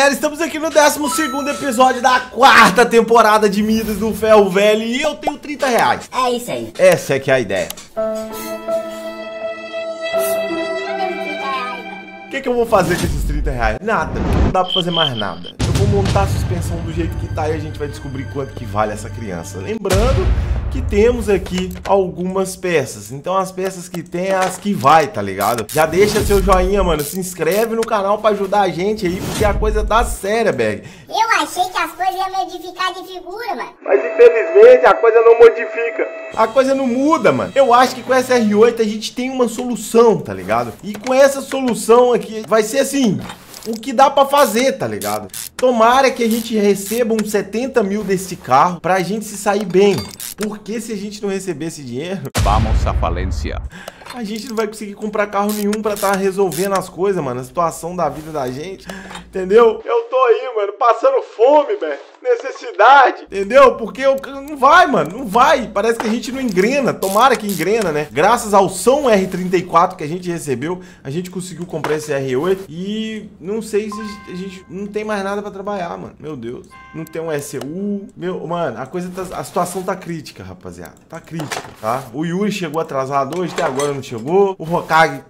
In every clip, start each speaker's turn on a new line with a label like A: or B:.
A: galera, estamos aqui no 12 episódio da quarta temporada de Midas do Ferro Velho e eu tenho 30 reais.
B: É isso aí.
A: Essa é que é a ideia. O que, que eu vou fazer com esses 30 reais? Nada, não dá pra fazer mais nada. Eu vou montar a suspensão do jeito que tá e a gente vai descobrir quanto que vale essa criança. Lembrando que temos aqui algumas peças. Então as peças que tem é as que vai, tá ligado? Já deixa seu joinha, mano. Se inscreve no canal pra ajudar a gente aí, porque a coisa tá séria, Bag.
B: Eu achei que as coisas iam modificar de figura, mano.
A: Mas infelizmente a coisa não modifica. A coisa não muda, mano. Eu acho que com essa R8 a gente tem uma solução, tá ligado? E com essa solução aqui vai ser assim o que dá pra fazer, tá ligado? Tomara que a gente receba uns 70 mil desse carro pra gente se sair bem. Porque se a gente não receber esse dinheiro...
C: Vamos à falência.
A: A gente não vai conseguir comprar carro nenhum pra estar tá resolvendo as coisas, mano. A situação da vida da gente. Entendeu? Eu tô aí, mano, passando fome, velho necessidade, entendeu? Porque eu, não vai, mano, não vai. Parece que a gente não engrena, tomara que engrena, né? Graças ao som R34 que a gente recebeu, a gente conseguiu comprar esse R8 e não sei se a gente não tem mais nada para trabalhar, mano. Meu Deus. Não tem um SU. Meu, mano, a coisa tá, a situação tá crítica, rapaziada. Tá crítica, tá? O Yuri chegou atrasado hoje, até agora não chegou. O Hokage,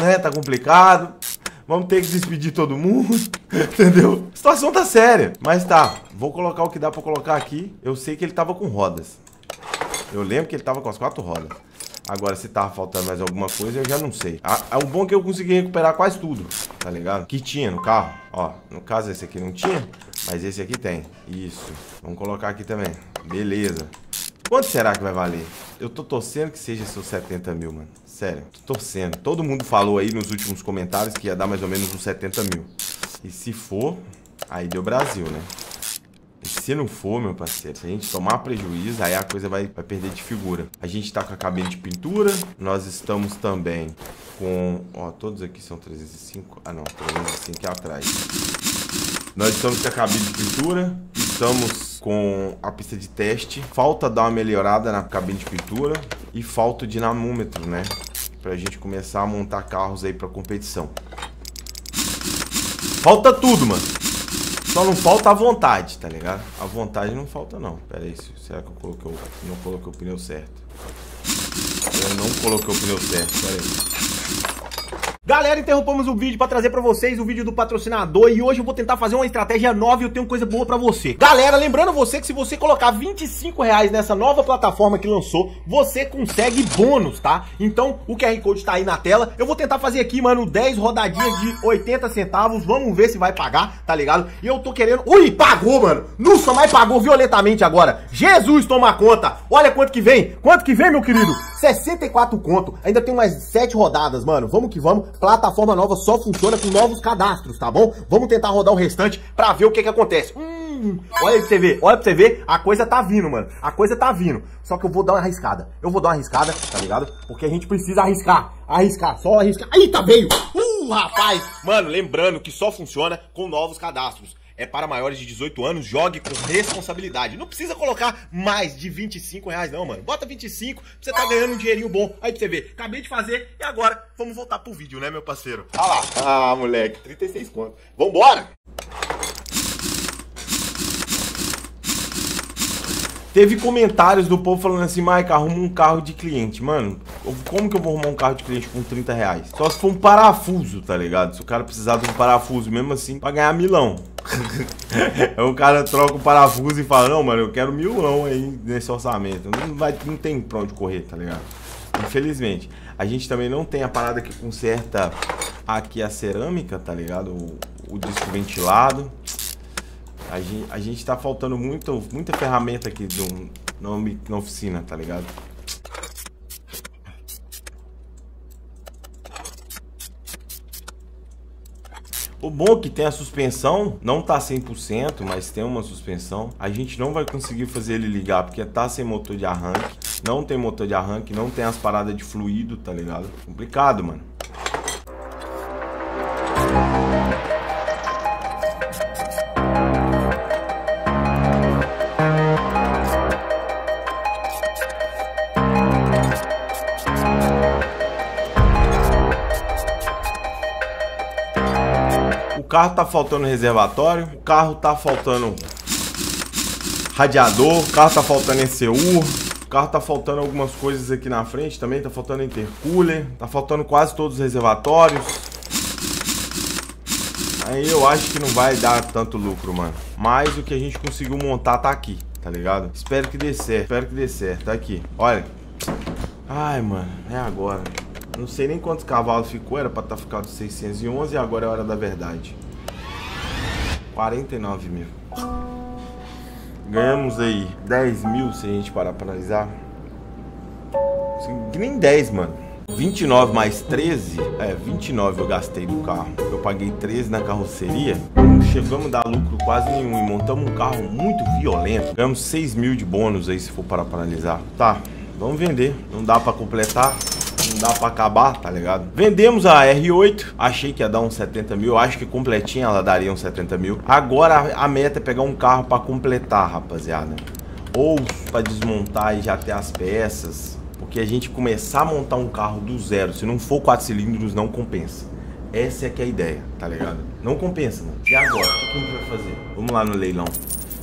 A: né, tá complicado. Vamos ter que despedir todo mundo, entendeu? A situação tá séria, mas tá. Vou colocar o que dá pra colocar aqui. Eu sei que ele tava com rodas. Eu lembro que ele tava com as quatro rodas. Agora, se tava faltando mais alguma coisa, eu já não sei. Ah, é o bom que eu consegui recuperar quase tudo, tá ligado? Que tinha no carro. Ó, no caso esse aqui não tinha, mas esse aqui tem. Isso. Vamos colocar aqui também. Beleza. Quanto será que vai valer? Eu tô torcendo que seja seus 70 mil, mano. Sério, tô torcendo. Todo mundo falou aí nos últimos comentários que ia dar mais ou menos uns 70 mil. E se for, aí deu Brasil, né? E se não for, meu parceiro, se a gente tomar prejuízo, aí a coisa vai, vai perder de figura. A gente tá com a cabine de pintura, nós estamos também com... Ó, todos aqui são 305. Ah, não, 305 é atrás. Nós estamos com a cabine de pintura, estamos com a pista de teste. Falta dar uma melhorada na cabine de pintura e falta o dinamômetro, né? Pra gente começar a montar carros aí pra competição. Falta tudo, mano. Só não falta a vontade, tá ligado? A vontade não falta, não. Pera aí, será que eu coloquei o, não coloquei o pneu certo? Eu não coloquei o pneu certo, pera aí. Galera, interrompamos o vídeo para trazer para vocês o vídeo do patrocinador e hoje eu vou tentar fazer uma estratégia nova e eu tenho coisa boa para você. Galera, lembrando você que se você colocar 25 reais nessa nova plataforma que lançou, você consegue bônus, tá? Então, o QR Code tá aí na tela. Eu vou tentar fazer aqui, mano, 10 rodadinhas de 80 centavos. Vamos ver se vai pagar, tá ligado? E eu tô querendo... Ui, pagou, mano! Nossa, mas pagou violentamente agora. Jesus, toma conta! Olha quanto que vem! Quanto que vem, meu querido? 64 conto. Ainda tem mais 7 rodadas, mano. Vamos que vamos. Plataforma nova só funciona com novos cadastros, tá bom? Vamos tentar rodar o restante pra ver o que que acontece. Hum, olha aí pra você ver, olha pra você ver, a coisa tá vindo, mano. A coisa tá vindo. Só que eu vou dar uma arriscada. Eu vou dar uma arriscada, tá ligado? Porque a gente precisa arriscar. Arriscar, só arriscar. Eita, veio! Uh, rapaz! Mano, lembrando que só funciona com novos cadastros é para maiores de 18 anos, jogue com responsabilidade. Não precisa colocar mais de 25 reais não, mano. Bota 25, você tá ganhando um dinheirinho bom. Aí pra você ver, acabei de fazer e agora vamos voltar pro vídeo, né, meu parceiro? Olha lá. Ah, moleque, 36 conto. Vambora! Teve comentários do povo falando assim, Mike, arruma um carro de cliente. Mano, como que eu vou arrumar um carro de cliente com 30 reais? Só se for um parafuso, tá ligado? Se o cara precisar de um parafuso mesmo assim, pra ganhar milão. Aí o cara troca o parafuso e fala, não, mano, eu quero milão aí nesse orçamento. Não, vai, não tem pra onde correr, tá ligado? Infelizmente. A gente também não tem a parada que conserta aqui a cerâmica, tá ligado? O, o disco ventilado. A gente, a gente tá faltando muito, muita ferramenta aqui do, na, na oficina, tá ligado? O bom é que tem a suspensão, não tá 100%, mas tem uma suspensão. A gente não vai conseguir fazer ele ligar porque tá sem motor de arranque. Não tem motor de arranque, não tem as paradas de fluido, tá ligado? Complicado, mano. Carro tá faltando reservatório, o carro tá faltando radiador, o carro tá faltando ECU, o carro tá faltando algumas coisas aqui na frente também, tá faltando intercooler, tá faltando quase todos os reservatórios. Aí eu acho que não vai dar tanto lucro, mano. Mas o que a gente conseguiu montar tá aqui, tá ligado? Espero que dê certo, espero que dê certo. Tá aqui, olha. Ai, mano, é agora. Não sei nem quantos cavalos ficou, era pra estar tá ficado 611 e agora é a hora da verdade. 49 mil. Ganhamos aí 10 mil se a gente parar pra analisar. Nem 10, mano. 29 mais 13, é, 29 eu gastei no carro. Eu paguei 13 na carroceria. Não chegamos a dar lucro quase nenhum e montamos um carro muito violento. Ganhamos 6 mil de bônus aí se for para analisar. Tá, vamos vender. Não dá para completar não dá pra acabar, tá ligado? Vendemos a R8, achei que ia dar uns 70 mil, acho que completinha ela daria uns 70 mil. Agora a meta é pegar um carro pra completar, rapaziada. Ou pra desmontar e já ter as peças. Porque a gente começar a montar um carro do zero, se não for 4 cilindros, não compensa. Essa é que é a ideia, tá ligado? Não compensa, mano. E agora? O que a gente vai fazer? Vamos lá no leilão.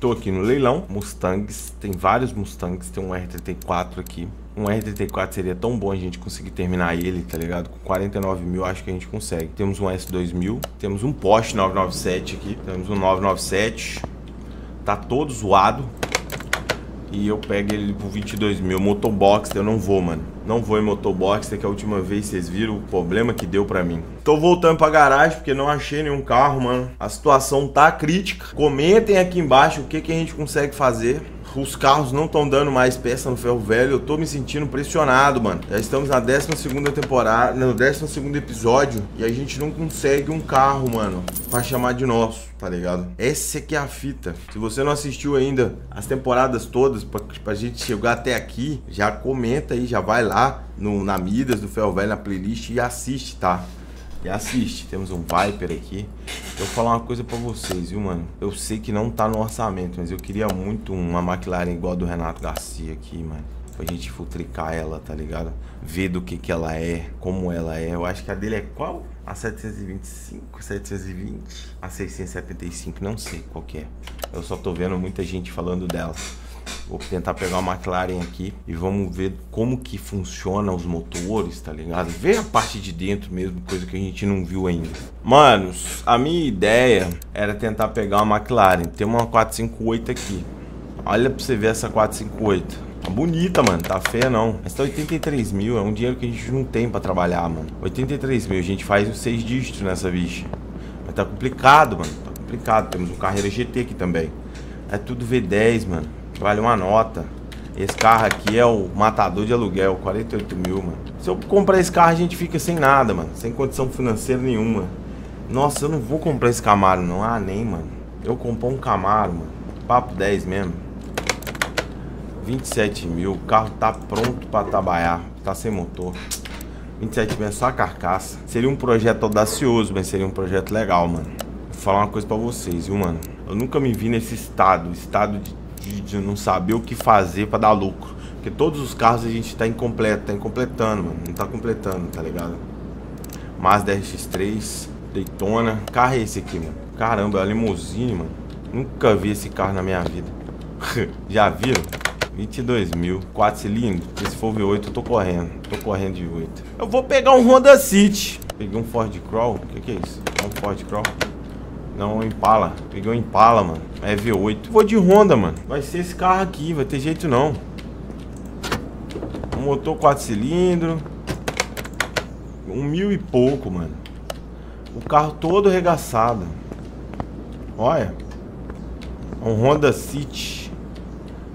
A: Tô aqui no leilão, Mustangs, tem vários Mustangs, tem um R34 aqui. Um R34 seria tão bom a gente conseguir terminar ele, tá ligado? Com 49 mil acho que a gente consegue. Temos um S2000, temos um Porsche 997 aqui, temos um 997. Tá todo zoado, e eu pego ele por 22 mil. Motobox, eu não vou, mano. Não vou em motobox, que a última vez vocês viram o problema que deu pra mim. Tô voltando pra garagem porque não achei nenhum carro, mano. A situação tá crítica. Comentem aqui embaixo o que, que a gente consegue fazer os carros não estão dando mais peça no ferro velho. Eu tô me sentindo pressionado, mano. Já estamos na 12 temporada, no 12 episódio e a gente não consegue um carro, mano, pra chamar de nosso, tá ligado? Essa aqui é a fita. Se você não assistiu ainda as temporadas todas, pra, pra gente chegar até aqui, já comenta aí, já vai lá no, na Midas, do Ferro Velho, na playlist e assiste, tá? E assiste, temos um Viper aqui. Eu vou falar uma coisa pra vocês, viu, mano? Eu sei que não tá no orçamento, mas eu queria muito uma McLaren igual a do Renato Garcia aqui, mano. Pra gente futricar ela, tá ligado? Ver do que que ela é, como ela é. Eu acho que a dele é qual? A 725, 720, a 675, não sei qual que é. Eu só tô vendo muita gente falando dela. Vou tentar pegar uma McLaren aqui e vamos ver como que funciona os motores, tá ligado? Ver a parte de dentro mesmo, coisa que a gente não viu ainda. Manos, a minha ideia era tentar pegar uma McLaren. Tem uma 458 aqui. Olha pra você ver essa 458. Tá bonita, mano. Tá feia, não. Mas tá 83 mil. É um dinheiro que a gente não tem pra trabalhar, mano. 83 mil. A gente faz os seis dígitos nessa bicha. Mas tá complicado, mano. Tá complicado. Temos um Carreira GT aqui também. É tudo V10, mano. Vale uma nota. Esse carro aqui é o matador de aluguel, 48 mil, mano. Se eu comprar esse carro, a gente fica sem nada, mano. Sem condição financeira nenhuma. Nossa, eu não vou comprar esse Camaro, não. Ah, nem, mano. Eu compro um Camaro, mano. Papo 10 mesmo. 27 mil. O carro tá pronto pra trabalhar. Tá sem motor. 27 mil é só a carcaça. Seria um projeto audacioso, mas seria um projeto legal, mano. Vou falar uma coisa pra vocês, viu, mano? Eu nunca me vi nesse estado. Estado de de, de não saber o que fazer para dar lucro. Porque todos os carros a gente tá incompleto, tá incompletando, mano. Não tá completando, tá ligado? Mazda RX3, Daytona. Carro é esse aqui, mano? Caramba, é uma limousine, mano. Nunca vi esse carro na minha vida. Já viram? 22 mil, 4 cilindros. Se for V8, eu tô correndo. Tô correndo de V8. Eu vou pegar um Honda City. Peguei um Ford Crawl. O que, que é isso? É um Ford Crawl. Não, Impala. Peguei um Impala, mano. É V8. Vou de Honda, mano. Vai ser esse carro aqui, vai ter jeito não. Um motor 4 cilindros. Um mil e pouco, mano. O carro todo regaçado. Olha. Um Honda City.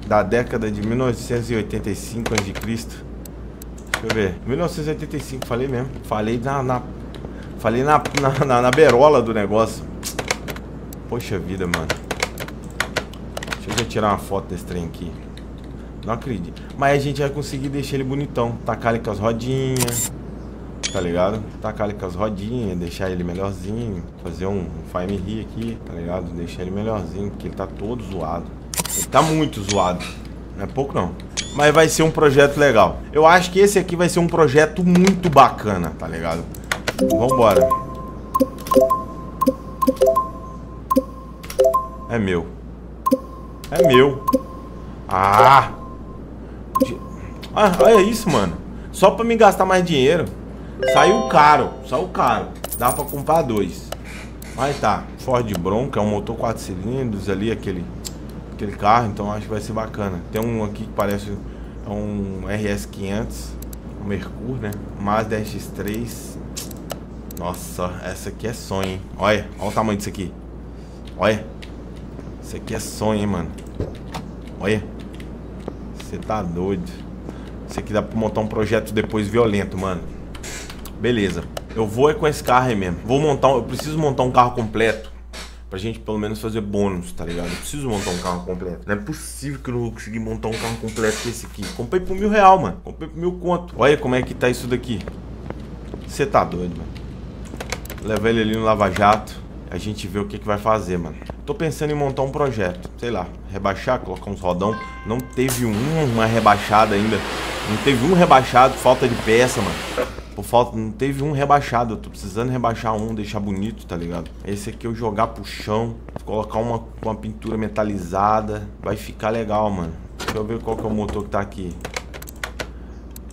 A: Da década de 1985 a.C. Deixa eu ver. 1985, falei mesmo. Falei na. na falei na, na, na, na berola do negócio. Poxa vida, mano. Deixa eu tirar uma foto desse trem aqui. Não acredito. Mas a gente vai conseguir deixar ele bonitão. Tacar ele com as rodinhas. Tá ligado? Tacar ele com as rodinhas, deixar ele melhorzinho. Fazer um Fime Ri aqui, tá ligado? Deixar ele melhorzinho, porque ele tá todo zoado. Ele tá muito zoado. Não é pouco não. Mas vai ser um projeto legal. Eu acho que esse aqui vai ser um projeto muito bacana, tá ligado? Vambora. É meu. É meu. Ah! Ah, olha isso, mano. Só pra me gastar mais dinheiro. Saiu caro. Saiu caro. Dá pra comprar dois. Aí tá. Ford Bronco, é um motor 4 cilindros ali, aquele, aquele carro. Então acho que vai ser bacana. Tem um aqui que parece um RS500. Um Mercur, né? Mazda X3. Nossa, essa aqui é sonho, hein? Olha, olha o tamanho disso aqui. Olha. Isso aqui é sonho, hein, mano. Olha. Você tá doido. Isso aqui dá pra montar um projeto depois violento, mano. Beleza. Eu vou é com esse carro aí mesmo. Vou montar, eu preciso montar um carro completo. Pra gente pelo menos fazer bônus, tá ligado? Eu preciso montar um carro completo. Não é possível que eu não vou conseguir montar um carro completo com esse aqui. Comprei por mil real, mano. Comprei por mil conto. Olha como é que tá isso daqui. Você tá doido, mano. Leva ele ali no Lava Jato. A gente vê o que, que vai fazer, mano. Tô pensando em montar um projeto. Sei lá, rebaixar, colocar uns rodão. Não teve um, uma rebaixada ainda. Não teve um rebaixado, falta de peça, mano. Por falta, não teve um rebaixado. Eu tô precisando rebaixar um, deixar bonito, tá ligado? Esse aqui eu jogar pro chão, colocar uma, uma pintura metalizada. Vai ficar legal, mano. Deixa eu ver qual que é o motor que tá aqui.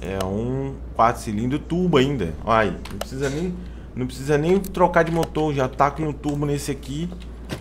A: É um 4 cilindros turbo ainda. Olha aí, não precisa nem, não precisa nem trocar de motor. Já tá com o turbo nesse aqui.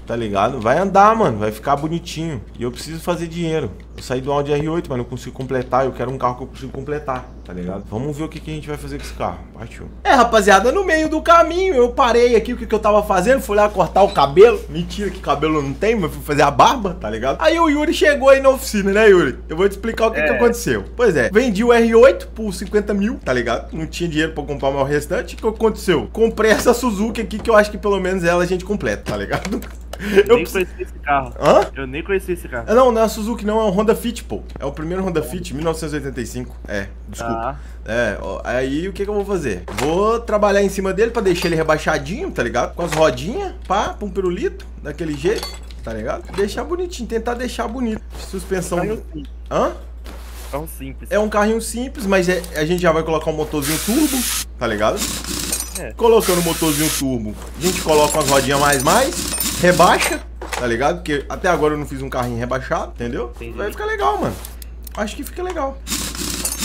A: Tá ligado? Vai andar, mano. Vai ficar bonitinho. E eu preciso fazer dinheiro. Eu saí do Audi R8, mas não consigo completar. Eu quero um carro que eu consigo completar, tá ligado? Vamos ver o que, que a gente vai fazer com esse carro. Partiu. É, rapaziada, no meio do caminho eu parei aqui o que, que eu tava fazendo. Fui lá cortar o cabelo. Mentira que cabelo não tem, mas fui fazer a barba, tá ligado? Aí o Yuri chegou aí na oficina, né, Yuri? Eu vou te explicar o que, é. que aconteceu. Pois é, vendi o R8 por 50 mil, tá ligado? Não tinha dinheiro pra comprar o meu restante. O que aconteceu? Comprei essa Suzuki aqui que eu acho que pelo menos ela a gente completa, tá ligado?
C: Eu, nem conheci esse carro.
A: Hã?
C: Eu nem conheci esse carro.
A: Não, não é a Suzuki, não, é um Honda Fit, pô. É o primeiro Honda Fit, 1985. É, desculpa. Ah. É, ó, aí o que, que eu vou fazer? Vou trabalhar em cima dele pra deixar ele rebaixadinho, tá ligado? Com as rodinhas, pá, pra um pirulito, daquele jeito, tá ligado? Deixar bonitinho, tentar deixar bonito. Suspensão. Hã?
C: Carro simples.
A: É um carrinho simples, mas é, a gente já vai colocar um motorzinho turbo, tá ligado? É. Colocando o motorzinho turbo, a gente coloca umas rodinhas mais mais rebaixa, tá ligado? Porque até agora eu não fiz um carrinho rebaixado, entendeu? Entendi. Vai ficar legal, mano. Acho que fica legal.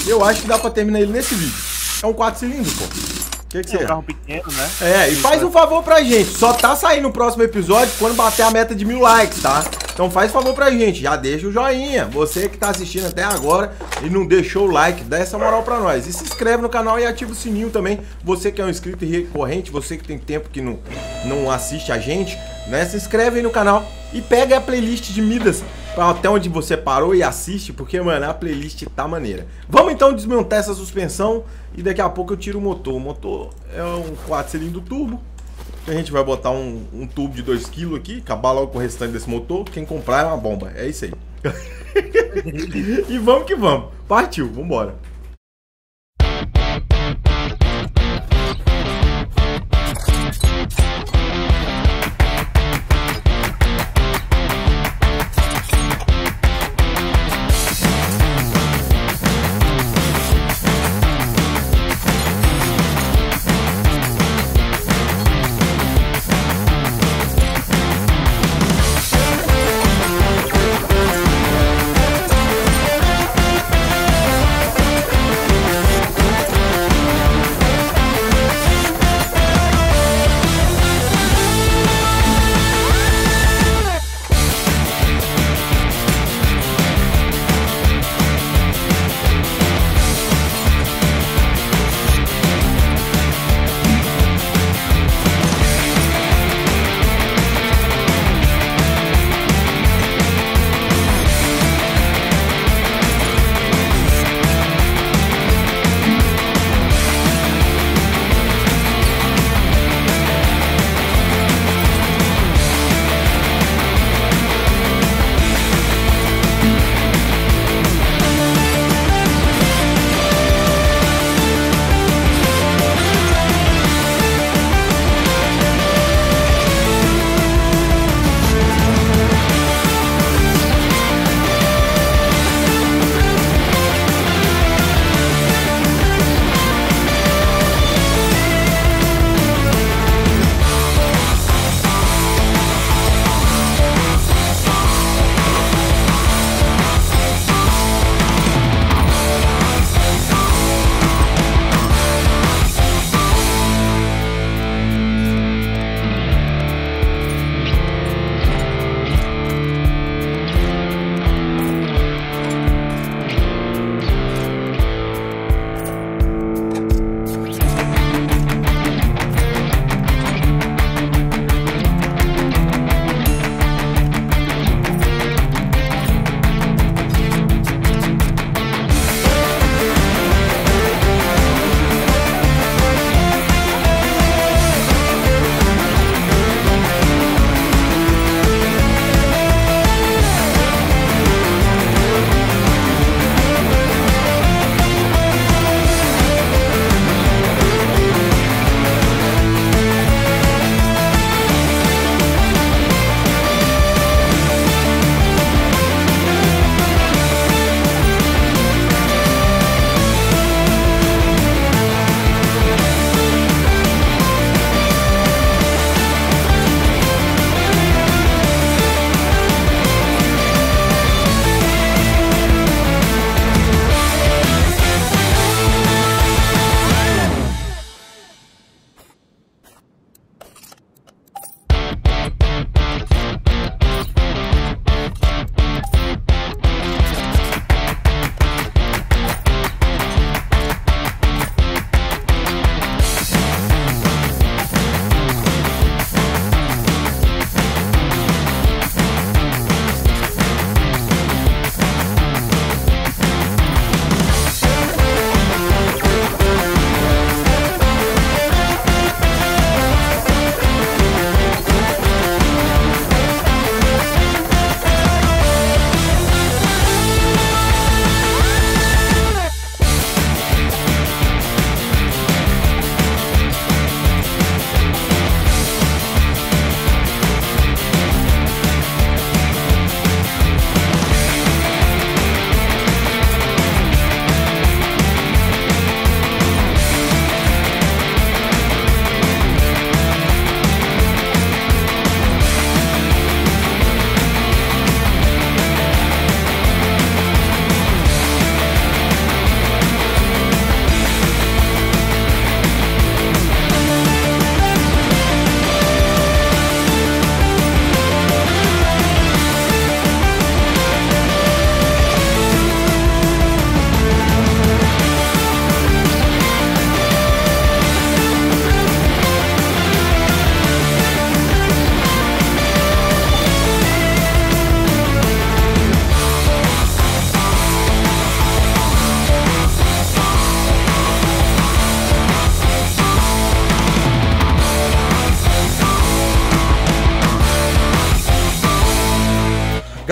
A: Eu acho que dá pra terminar ele nesse vídeo. É um 4 cilindros, pô. O que, que você
C: é? um carro pequeno, né?
A: É, e faz um favor pra gente. Só tá saindo o próximo episódio quando bater a meta de mil likes, tá? Então faz favor pra gente, já deixa o joinha. Você que tá assistindo até agora e não deixou o like, dá essa moral pra nós. E se inscreve no canal e ativa o sininho também. Você que é um inscrito recorrente, você que tem tempo que não, não assiste a gente, né? Se inscreve aí no canal e pega a playlist de Midas até onde você parou e assiste, porque, mano, a playlist tá maneira. Vamos então desmontar essa suspensão e daqui a pouco eu tiro o motor. O motor é um 4 cilindro turbo, a gente vai botar um, um tubo de 2kg aqui, acabar logo com o restante desse motor. Quem comprar é uma bomba. É isso aí. e vamos que vamos. Partiu, vambora.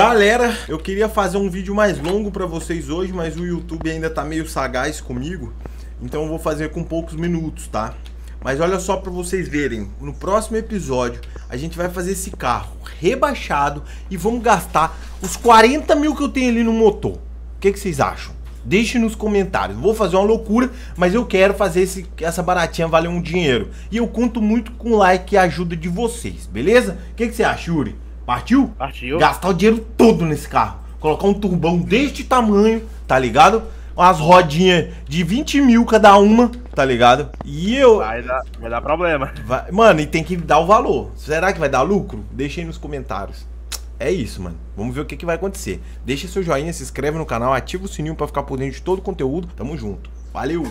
A: Galera, eu queria fazer um vídeo mais longo pra vocês hoje, mas o YouTube ainda tá meio sagaz comigo. Então eu vou fazer com poucos minutos, tá? Mas olha só pra vocês verem, no próximo episódio a gente vai fazer esse carro rebaixado e vamos gastar os 40 mil que eu tenho ali no motor. O que, que vocês acham? Deixe nos comentários. Vou fazer uma loucura, mas eu quero fazer esse, essa baratinha valer um dinheiro. E eu conto muito com o like e a ajuda de vocês, beleza? O que, que você acha, Yuri? Partiu?
C: Partiu.
A: Gastar o dinheiro todo nesse carro. Colocar um turbão deste tamanho, tá ligado? Umas rodinhas de 20 mil cada uma, tá ligado? E eu.
C: Vai dar, vai dar problema.
A: Vai- Mano, e tem que dar o valor. Será que vai dar lucro? Deixa aí nos comentários. É isso, mano. Vamos ver o que, que vai acontecer. Deixa seu joinha, se inscreve no canal, ativa o sininho pra ficar por dentro de todo o conteúdo. Tamo junto. Valeu!